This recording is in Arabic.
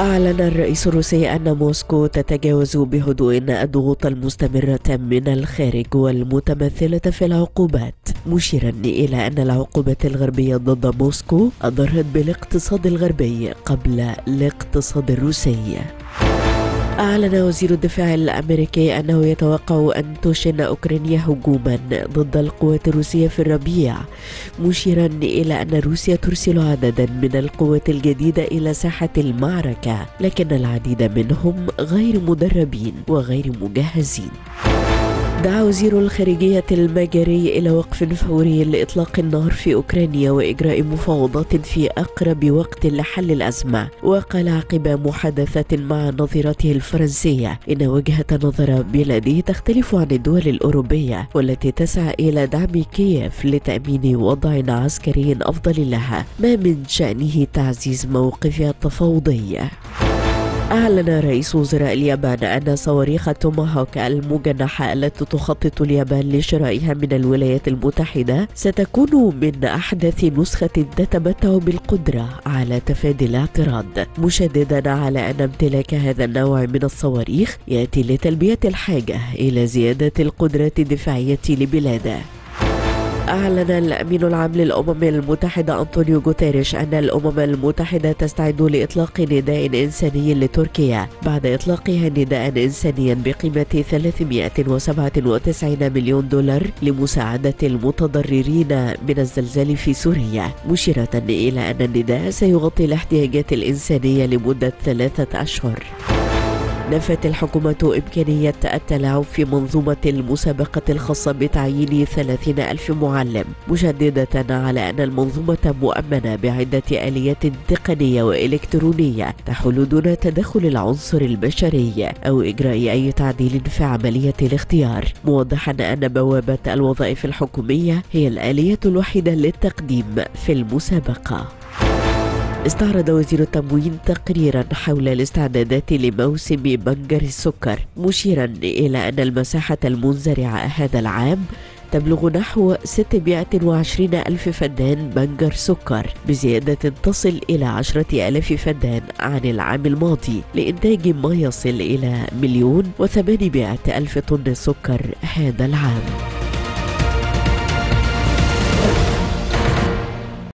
أعلن الرئيس الروسي أن موسكو تتجاوز بهدوء الضغوط المستمرة من الخارج والمتمثلة في العقوبات مشيرا إلى أن العقوبات الغربية ضد موسكو أضرت بالاقتصاد الغربي قبل الاقتصاد الروسي. أعلن وزير الدفاع الأمريكي أنه يتوقع أن تشن أوكرانيا هجوما ضد القوات الروسية في الربيع مشيرا إلى أن روسيا ترسل عددا من القوات الجديدة إلى ساحة المعركة لكن العديد منهم غير مدربين وغير مجهزين. دعا وزير الخارجية المجري إلى وقف فوري لإطلاق النار في أوكرانيا وإجراء مفاوضات في أقرب وقت لحل الأزمة. وقال عقب محادثة مع نظيرته الفرنسية إن وجهة نظر بلاده تختلف عن الدول الأوروبية والتي تسعى إلى دعم كييف لتأمين وضع عسكري أفضل لها. ما من شأنه تعزيز موقفها التفاوضي. أعلن رئيس وزراء اليابان أن صواريخ توماهوك المجنحة التي تخطط اليابان لشرائها من الولايات المتحدة ستكون من أحدث نسخة تتمتع بالقدرة على تفادي الاعتراض مشددا على أن امتلاك هذا النوع من الصواريخ يأتي لتلبية الحاجة إلى زيادة القدرة الدفاعية لبلاده. أعلن الأمين العام للأمم المتحدة أنطونيو غوتيريش أن الأمم المتحدة تستعد لإطلاق نداء إنساني لتركيا بعد إطلاقها نداء إنسانيا بقيمة 397 مليون دولار لمساعدة المتضررين من الزلزال في سوريا مشيرة إلى أن النداء سيغطي الاحتياجات الإنسانية لمدة ثلاثة أشهر. نفت الحكومة إمكانية التلاعب في منظومة المسابقة الخاصة بتعيين ثلاثين ألف معلم مشددة على أن المنظومة مؤمنة بعدة آليات تقنية وإلكترونية تحول دون تدخل العنصر البشري أو إجراء أي تعديل في عملية الاختيار. موضحا أن بوابة الوظائف الحكومية هي الآلية الوحيدة للتقديم في المسابقة. استعرض وزير التموين تقريرا حول الاستعدادات لموسم بنجر السكر مشيرا إلى أن المساحة المنزرعة هذا العام تبلغ نحو 620 ألف فدان بنجر سكر بزيادة تصل إلى 10 ألاف فدان عن العام الماضي لإنتاج ما يصل إلى مليون وثمانمائة ألف طن سكر هذا العام.